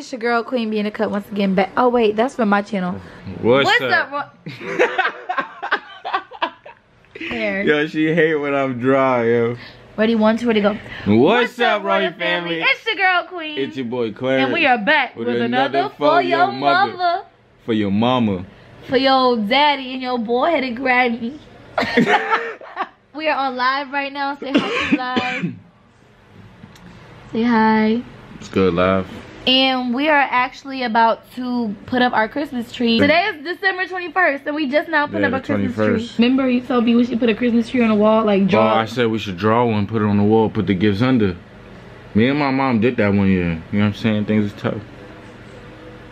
up, royal family? It's your girl Queen being a cut once again back. Oh wait, that's from my channel. What's, What's up? up? There. Yo, she hate when I'm dry, yo. Ready? One, two, ready, go. What's, up, royal family? It's your girl Queen. It's your boy Clarence. and we are back with, another, for your mother. For your mama. For your daddy and your boy-headed granny. we are on live right now. Say hi to live. Say hi. It's good live. And we are actually about to put up our Christmas tree. Today is December 21st, and we just now put Yeah, up a the Christmas 21st. tree. Remember you told me we should put a Christmas tree on the wall, like draw? Oh. I said we should draw one, put it on the wall, put the gifts under. Me and my mom did that one year. You know what I'm saying? Things are tough.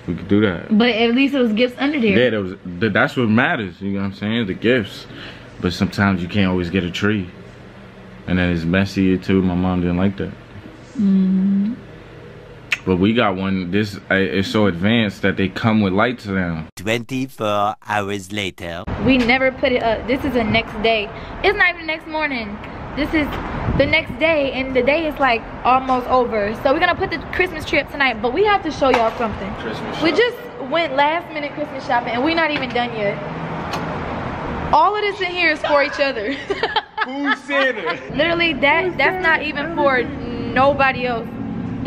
We could do that. but at least it was gifts under there. Yeah, that was th- that's what matters. You know what I'm saying? The gifts. But sometimes you can't always get a tree, and then it's messy too. My mom didn't like that. Mm. But we got one. This is so advanced that they come with lights now. 24 hours later. We never put it up. This is the next day. It's not even the next morning. This is the next day, and the day is like almost over. So we're gonna put the Christmas tree up tonight, but we have to show y'all something. Christmas. We just went last minute Christmas shopping, and we're not even done yet. All of this in here is for each other. Who's Santa? Literally, that that's not even for nobody else.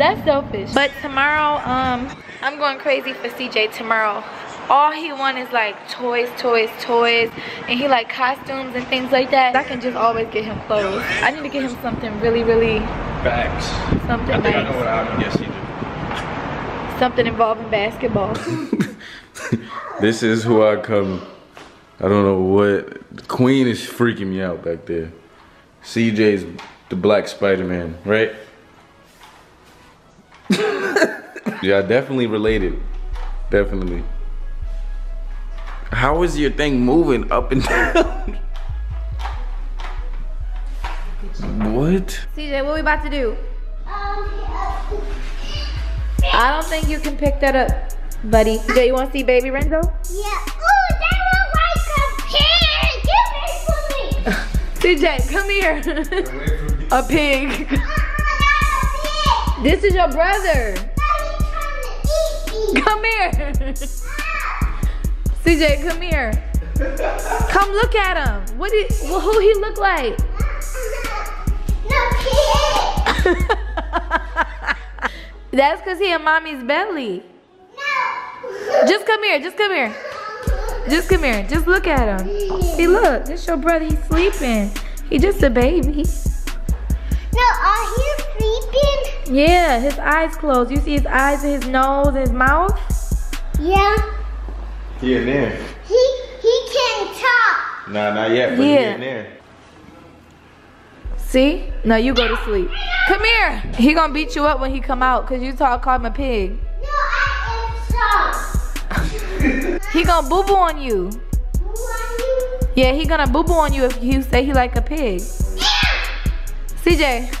That's selfish. But tomorrow, um, I'm going crazy for CJ tomorrow. All he wants is like toys, toys, toys, and he like costumes and things like that. I can just always get him clothes. I need to get him something really, really, Facts. something I think I know what I would guess you do. Something involving basketball. This is who I come. I don't know what. Queen is freaking me out back there. CJ's the Black Spider Man, right? Yeah, definitely related. Definitely. How is your thing moving up and down? what? CJ, what we about to do? I don't think you can pick that up, buddy. CJ, you want to see Baby Renzo? Yeah. Oh, that looks like a pig. Give it to me. CJ, come here. a pig. Uh, a pig. This is your brother. Come here. CJ, come here. Come look at him. What did well, who he look like? No. That's cause he in mommy's belly. No. Just come here, just come here. Just come here. Just look at him. See look, this your brother, he's sleeping. He just a baby. No, are you sleeping? Yeah, his eyes closed. You see his eyes and his nose and his mouth? Yeah. He in there. He he can't talk. Nah, not yet, but he Yeah. in there. See? Now you go to sleep. Come here. He gonna beat you up when he come out cause you talk call him a pig. No, I am soft. He gonna boo boo on you. Who are you? Yeah, he gonna boo boo on you if you say he like a pig. CJ,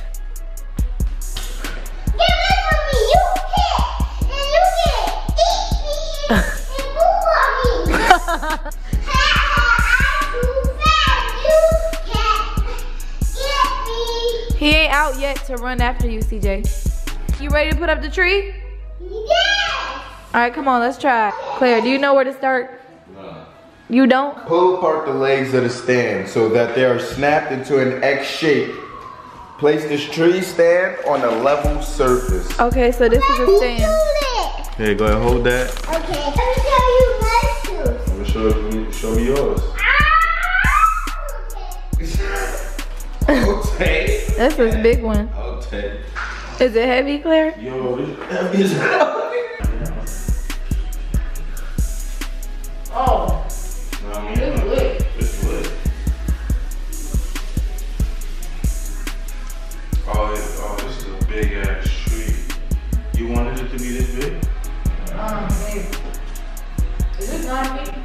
he ain't out yet to run after you, CJ. You ready to put up the tree? Yes! All right, come on, let's try. Claire, do you know where to start? No. You don't? Pull apart the legs of the stand so that they are snapped into an X shape. Place this tree stand on a level surface. Okay, so this is a stand. it. Hey, go ahead, hold that. Okay, let me show you my shoes. Let me show you, show me yours. Okay. This a big one. Okay. Is it heavy, Claire? Yo, this heavy as hell. Oh, Nah, I mean, It's wood. Oh, it, oh, this is a big ass tree. You wanted it to be this big? um, maybe. Is this not me?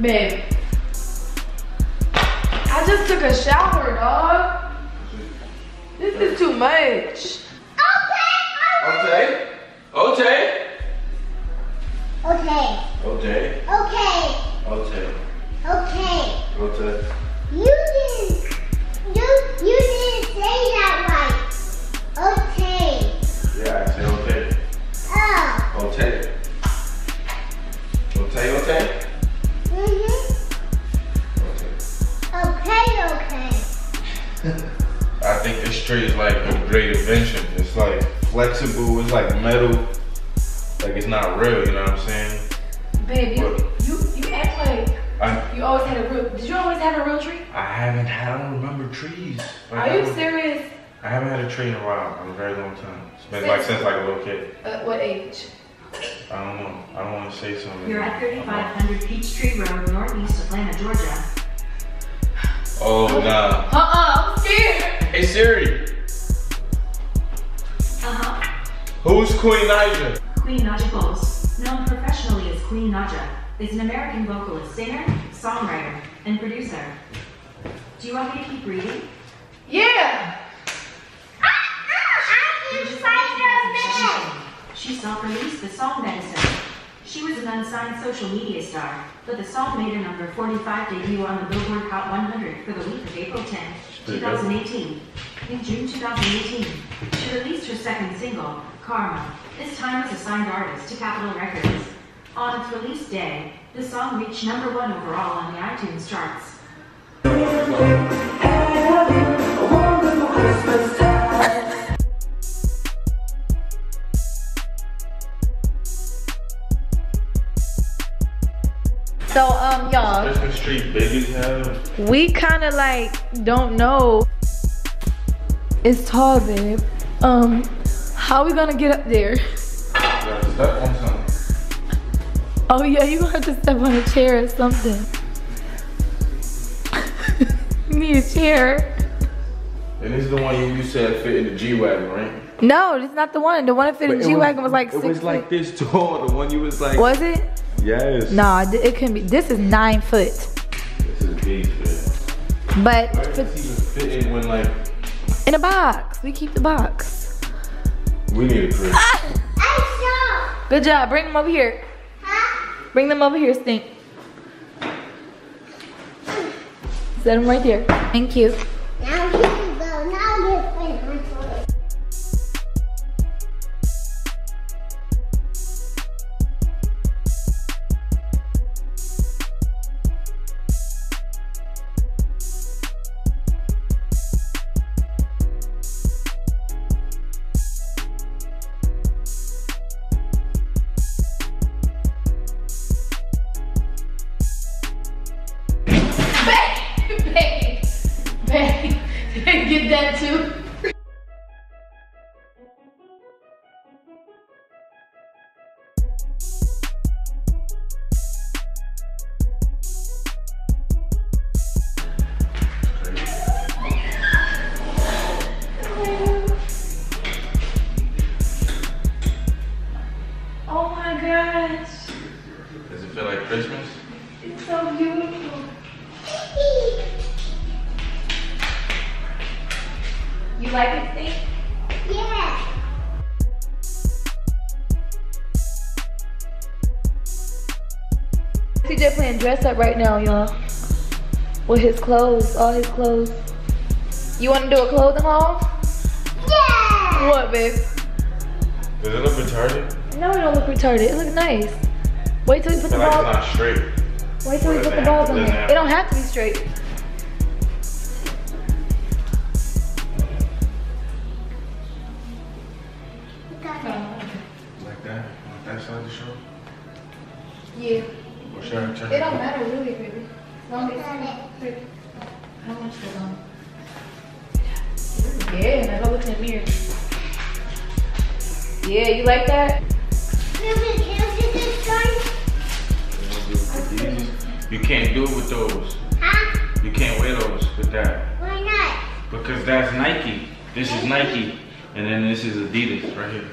Babe. I just took a shower, dog. This is too much. Okay. Okay. Okay. Okay. Okay. Okay. Okay. Okay. You flexible, it's like metal. Like it's not real, you know what I'm saying? Babe, you, What? you, you act like I you always had a real, did you always have a real tree? I haven't had I don't remember trees. Like, Are you serious? I haven't had a tree in a while, in a very long time. It's been like since like a little kid. At what age? I don't know. I don't want to say something. You're at 3500 Peachtree Road, northeast Atlanta, Georgia. Oh nah. Uh-uh, I'm scared. Hey Siri, who's Queen Naija? Queen Naija Bowles, known professionally as Queen Naija, is an American vocalist, singer, songwriter, and producer. Do you want me to keep reading? Yeah. In July 2017, She self-released the song Medicine. She was an unsigned social media star, but the song made her number 45 debut on the Billboard Hot 100 for the week of April 10, 2018. In June 2018, she released her second single, Karma, this time as a signed artist to Capitol Records. On its release day, the song reached number one overall on the iTunes charts. So, um, y'all, Christmas tree big as hell. we kind of like don't know. It's tall, babe. Um, how are we gonna get up there? Gotta step on something. Oh yeah, you gonna have to step on a chair or something. you need a chair. And this is the one you, you said fit in the G wagon, right? No, it's not the one. The one that fit in But it G wagon was like It six. was like this tall. The one you was like. Was it? Yes. Nah, it couldn't be. This is nine foot. This is big fit. But Why does even fit in when like in a box, we keep the box. We need a crib? Ah! I saw. Good job. Bring them over here. Huh? Bring them over here, Stink. Set them right there. Thank you. CJ playing dress up right now, y'all. With his clothes, all his clothes. You want to do a clothing haul? Yeah. What, babe? Does it look retarded? No, it don't look retarded. It looks nice. Wait till we put the like it's balls. not straight. Wait till we put the it balls have- on it there. have- It don't have to be straight. Like that? Like that side of the show? Yeah. Or should I turn It don't matter really, baby. As long as it's How much goes on? Yeah, now go look in the mirror. Yeah, you like that? Can we can this one? You can't do it with those. Huh? You can't wear those with that. Why not? Because that's Nike. This is Nike. And then this is Adidas right here.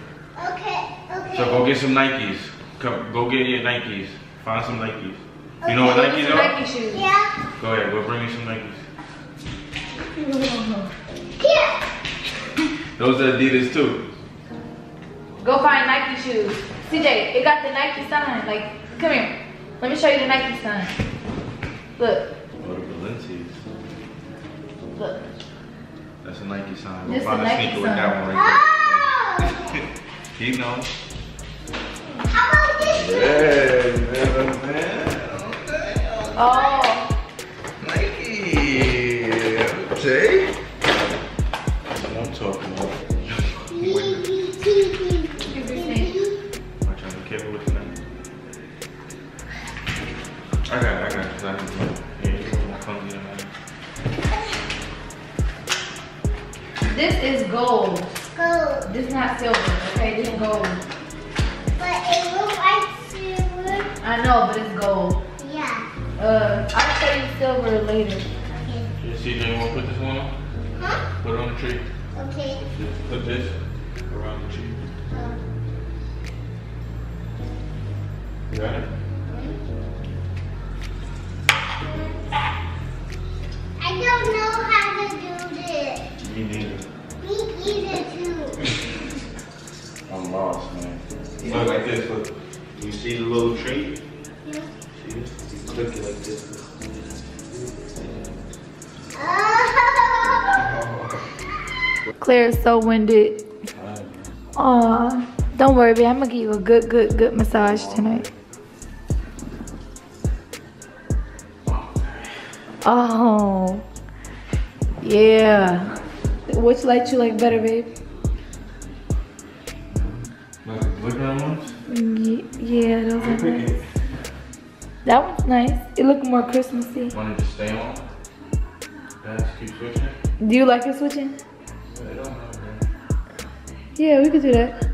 Okay. Okay. So go get some Nikes. Come, go get your Nikes. Find some Nikes. You know what Go get Nikes are? Nike shoes. Yeah. Go ahead, go bring me some Nikes. Here. Those are Adidas too. Go find Nike shoes. CJ, it got the Nike sign. Like, come here. Let me show you the Nike sign. Look, Oh, the Balenciagas. look. That's a Nike sign. Go This find a a Nike sneaker with sign. that one right Oh. there. he knows. How about this? Yeah, trying to be careful with the knife. I got it, I got it. I didn't know. Yeah, you don't want clumsy than that. this is gold. Go. This is not silver, okay? This is gold. But it looks like silver. I know, but it's gold. Yeah. Uh, I'll show you silver later. Okay. Yeah, CJ, you want to put this one on? Huh? Put it on the tree. Okay. Just put this around the tree. You got it? Claire is so winded. Aw, don't worry, babe. I'm gonna give you a good, good, good massage tonight. Oh, yeah. Which light you like better, babe? Like the glitter ones? Yeah, those are nice. That one's nice. It look more Christmassy. Want to just stay on? Guys, keep switching? Do you like it switching? Yeah, it don't matter, man. Yeah, we could do that.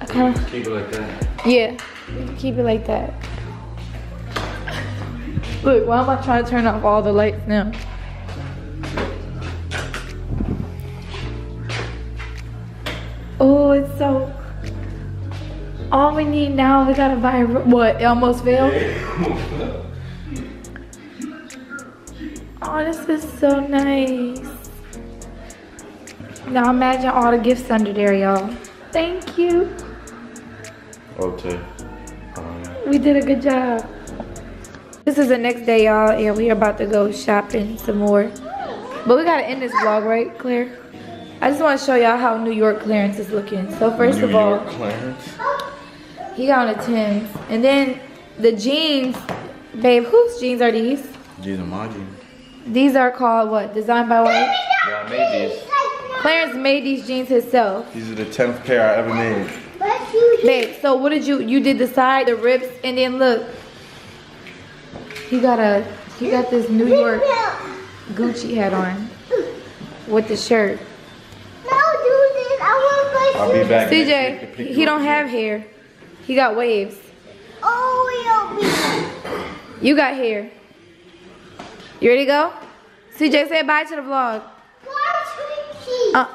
I kind of. Keep it like that. Yeah, we can keep it like that. Look, why am I trying to turn off all the lights now? Oh, it's so. All we need now, we gotta buy a, what? It almost failed. Oh, this is so nice. Now imagine all the gifts under there, y'all. Thank you. Okay. Um, We did a good job. This is the next day, y'all, and we are about to go shopping some more. But we gotta end this vlog, right, Claire? I just want to show y'all how New York Clarence is looking. So first New of all, York Clarence. he got on the Tims, and then the jeans, babe. Whose jeans are these? These are my jeans. These are called what? Designed by what? Yeah, I made these. Clarence made these jeans himself, These are the 10th pair I ever made. But babe. So what did you? You did the side, the rips, and then look. He got a. He got this New York Gucci hat on with the shirt. No, do this. I want I'll be back. next week to CJ, pick he don't have hair. He got waves. Oh, you'll be. You got hair. You ready to go? CJ, say bye to the vlog. あ